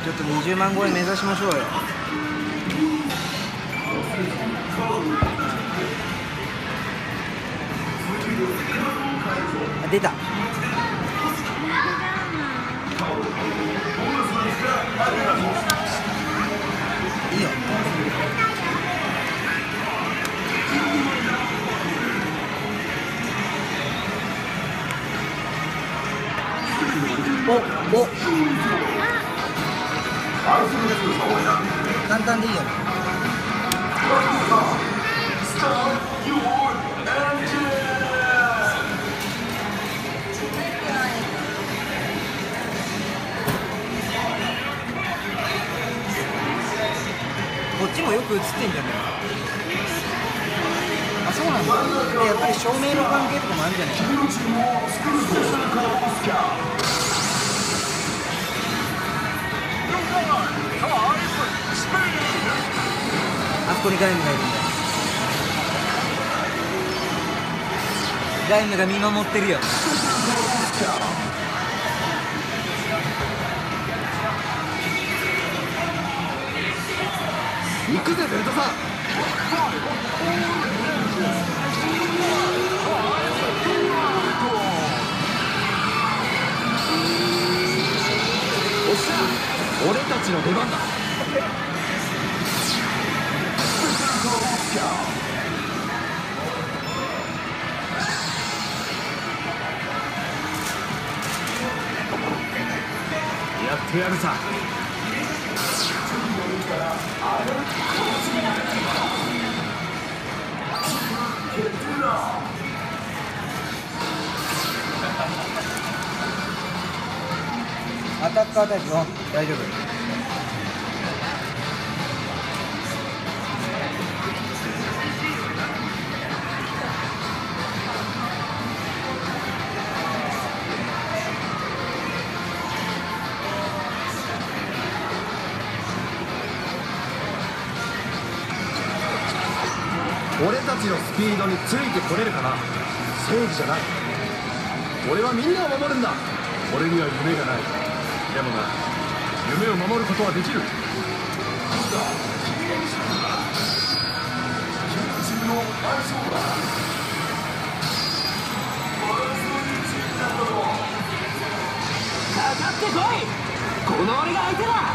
ちょっと20万超え目指しましょうよ。あ出た。いいよ。おお。簡単でいいよ。こっちもよく映ってんじゃないあそうなんだ。やっぱり照明の関係とかもあるんじゃないあそこにガイムがいるんだガイムが見守ってるよ。行くぜベルトさん。おっしゃ俺たちの出番だ。リアルさアタッカータイプは大丈夫。俺たちのスピードについてこれるかな正義じゃない。俺はみんなを守るんだ。俺には夢がない。でもな夢を守ることはできる。かかってこい。この俺が相手だ。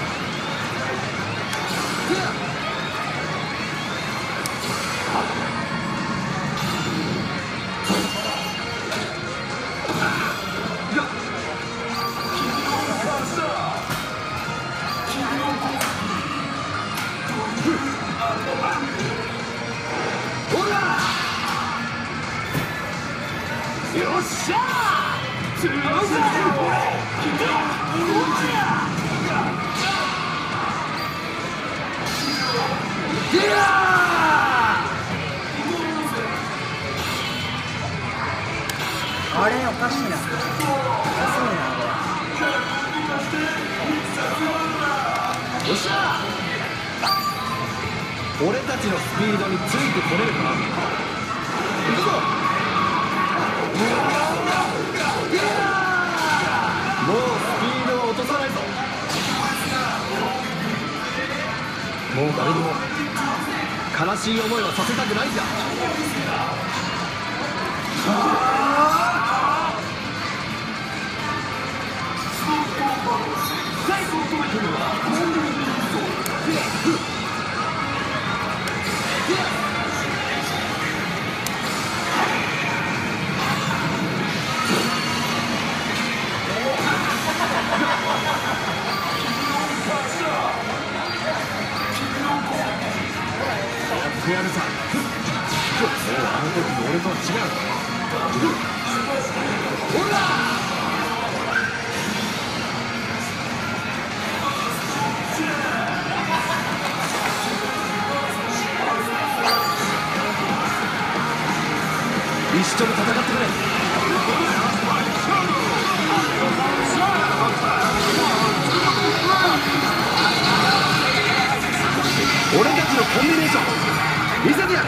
っしゃー強いあれおかしいな遅いなこれよっしゃ俺たちのスピードについてこれるか誰にも悲しい思いはさせたくないんだ。さもうあの時の俺とは違うほら一緒に戦ってくれ俺たちのコンビネーション。見せてやる。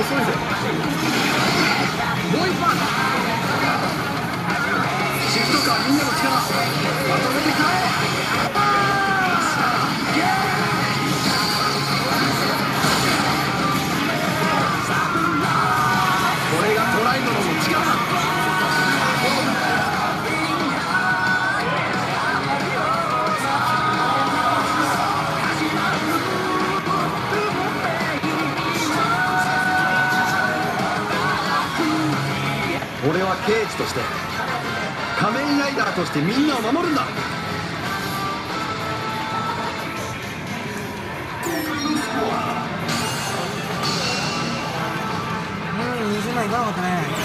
遅いぜ俺は刑事として仮面ライダーとしてみんなを守るんだ。うん20枚いかなかったね。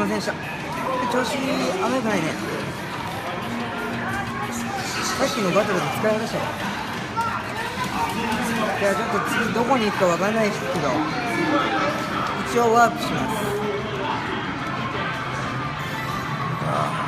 ませんでした。調子甘いからね。さっきのバトルで使いましたよ。いやちょっと次どこに行くかわかんないですけど。一応ワープします。あ